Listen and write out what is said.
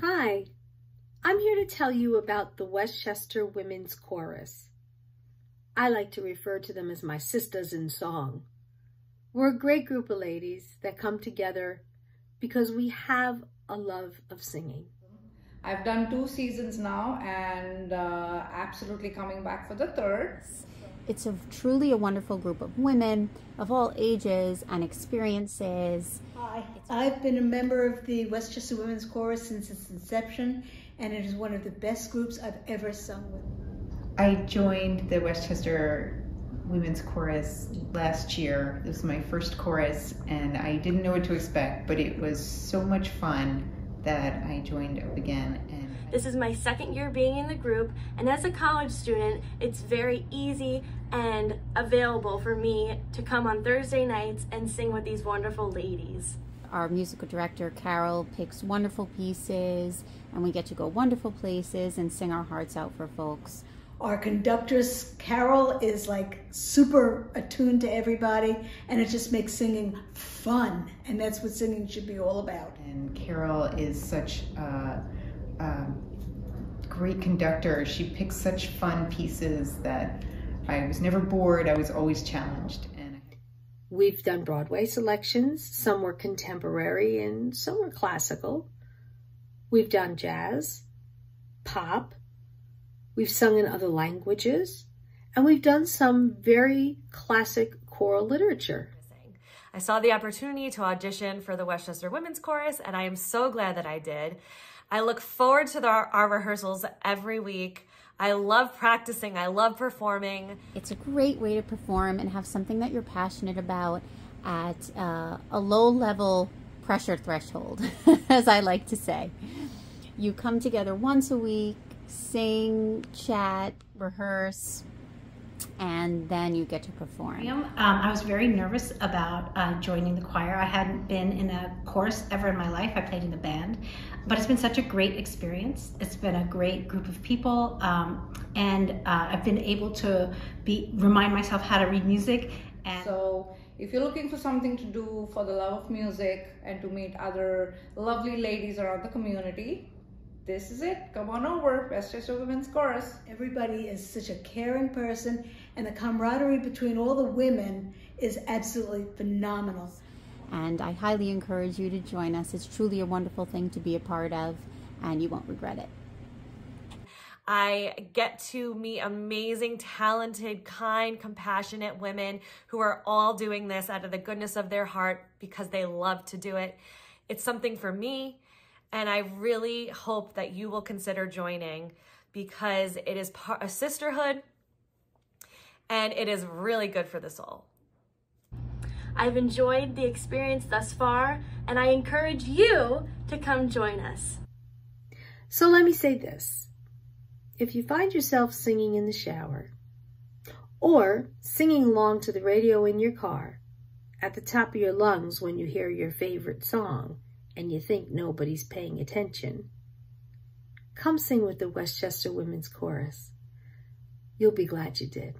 Hi, I'm here to tell you about the Westchester Women's Chorus. I like to refer to them as my sisters in song. We're a great group of ladies that come together because we have a love of singing. I've done two seasons now and uh, absolutely coming back for the third. It's a truly a wonderful group of women of all ages and experiences. Hi, I've been a member of the Westchester Women's Chorus since its inception, and it is one of the best groups I've ever sung with. I joined the Westchester Women's Chorus last year. It was my first chorus, and I didn't know what to expect, but it was so much fun that I joined up again. And this is my second year being in the group, and as a college student, it's very easy and available for me to come on Thursday nights and sing with these wonderful ladies. Our musical director, Carol, picks wonderful pieces, and we get to go wonderful places and sing our hearts out for folks. Our conductress, Carol, is like super attuned to everybody, and it just makes singing fun. And that's what singing should be all about. And Carol is such a, a great conductor. She picks such fun pieces that I was never bored. I was always challenged. And We've done Broadway selections. Some were contemporary and some were classical. We've done jazz, pop, We've sung in other languages, and we've done some very classic choral literature. I saw the opportunity to audition for the Westchester Women's Chorus, and I am so glad that I did. I look forward to the, our rehearsals every week. I love practicing. I love performing. It's a great way to perform and have something that you're passionate about at uh, a low level pressure threshold, as I like to say. You come together once a week, sing, chat, rehearse, and then you get to perform. Um, I was very nervous about uh, joining the choir. I hadn't been in a chorus ever in my life. I played in the band, but it's been such a great experience. It's been a great group of people, um, and uh, I've been able to be remind myself how to read music. And so, if you're looking for something to do for the love of music and to meet other lovely ladies around the community, this is it. Come on over, Westchester Women's Chorus. Everybody is such a caring person, and the camaraderie between all the women is absolutely phenomenal. And I highly encourage you to join us. It's truly a wonderful thing to be a part of, and you won't regret it. I get to meet amazing, talented, kind, compassionate women who are all doing this out of the goodness of their heart because they love to do it. It's something for me and I really hope that you will consider joining because it is a sisterhood and it is really good for the soul. I've enjoyed the experience thus far and I encourage you to come join us. So let me say this. If you find yourself singing in the shower or singing along to the radio in your car at the top of your lungs when you hear your favorite song, and you think nobody's paying attention, come sing with the Westchester Women's Chorus. You'll be glad you did.